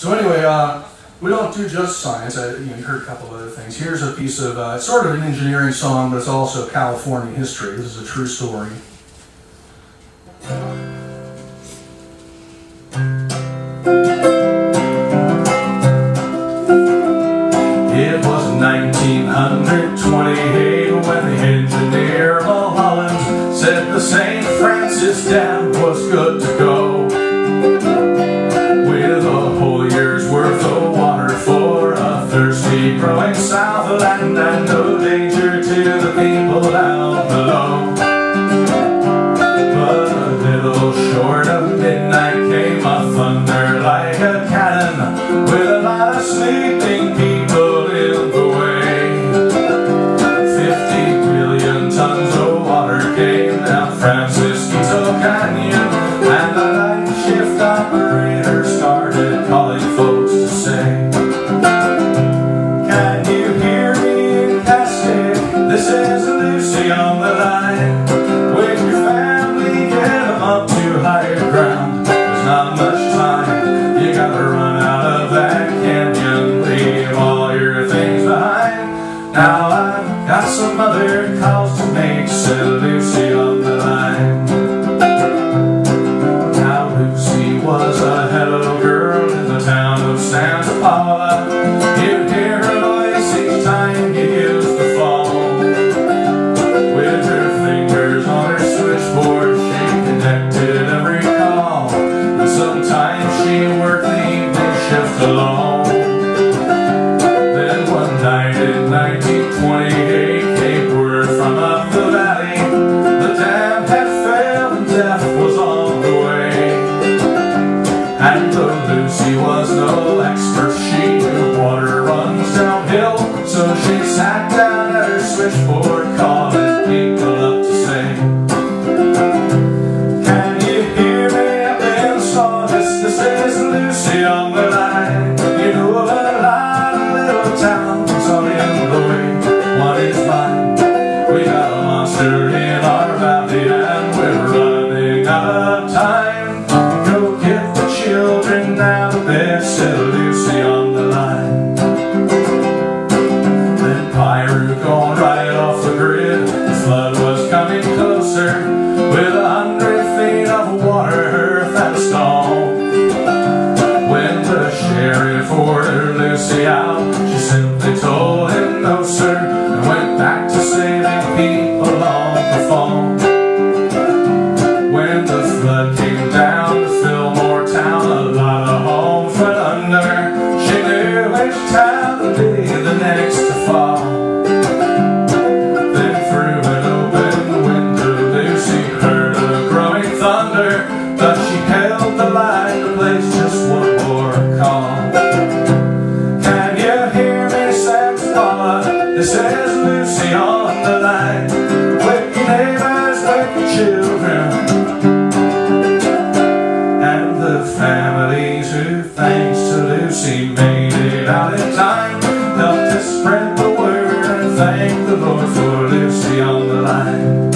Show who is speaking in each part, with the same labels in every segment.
Speaker 1: So anyway, uh, we don't do just science. I, you, know, you heard a couple of other things. Here's a piece of, uh, it's sort of an engineering song, but it's also California history. This is a true story. It was 1928 when the engineer Mulholland said the St. Francis Dam was good to go. Southland and alone. Then one night in 1928 came word from up the valley. The dam had failed and death was on the way. And though Lucy was no expert, she knew water got in our valley and we're running out of time. Go get the children now, there said Lucy on the line. Then Piru gone right off the grid. The flood was coming closer with a hundred feet of water, and stone. When the sheriff ordered Lucy out, she simply Spread the word and thank the Lord for Lucy on the line.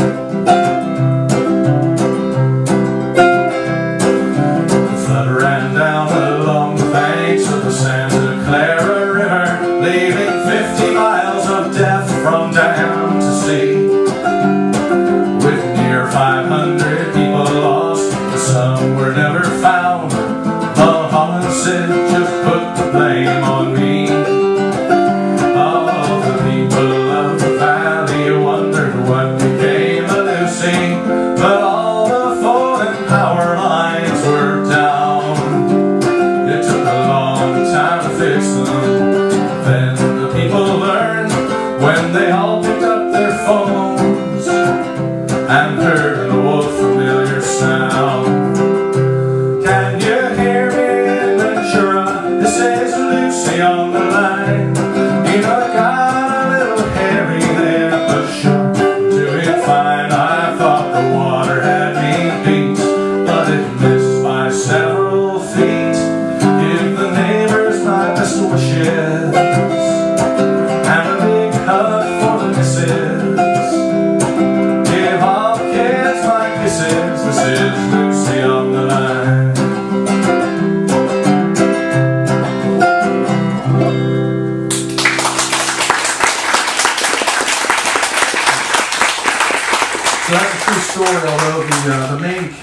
Speaker 1: The flood ran down along the banks of the Santa Clara River, leaving 50 miles of death from to sea. With near 500 people lost, some were never found. Mulholland said, but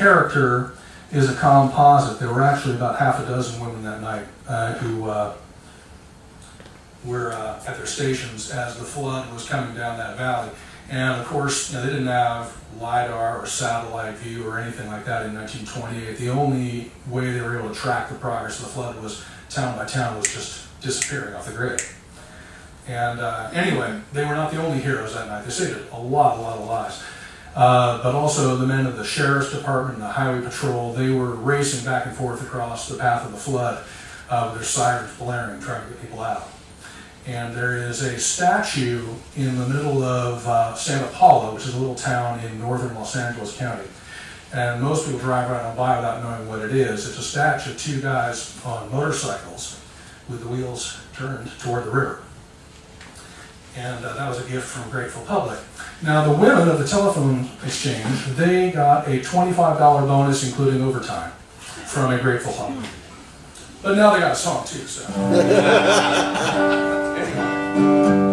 Speaker 1: character is a composite. There were actually about half a dozen women that night uh, who uh, were uh, at their stations as the flood was coming down that valley. And of course, you know, they didn't have LIDAR or satellite view or anything like that in 1928. The only way they were able to track the progress of the flood was town by town was just disappearing off the grid. And uh, anyway, they were not the only heroes that night. They saved a lot, a lot of lives. Uh, but also the men of the sheriff's department and the highway patrol, they were racing back and forth across the path of the flood uh, with their sirens blaring, trying to get people out. And there is a statue in the middle of uh, Santa Paula, which is a little town in northern Los Angeles County. And most people drive by without knowing what it is. It's a statue of two guys on motorcycles with the wheels turned toward the river. And uh, that was a gift from Grateful Public. Now, the women of the telephone exchange, they got a $25 bonus, including overtime, from a Grateful Heart. But now they got a song, too, so.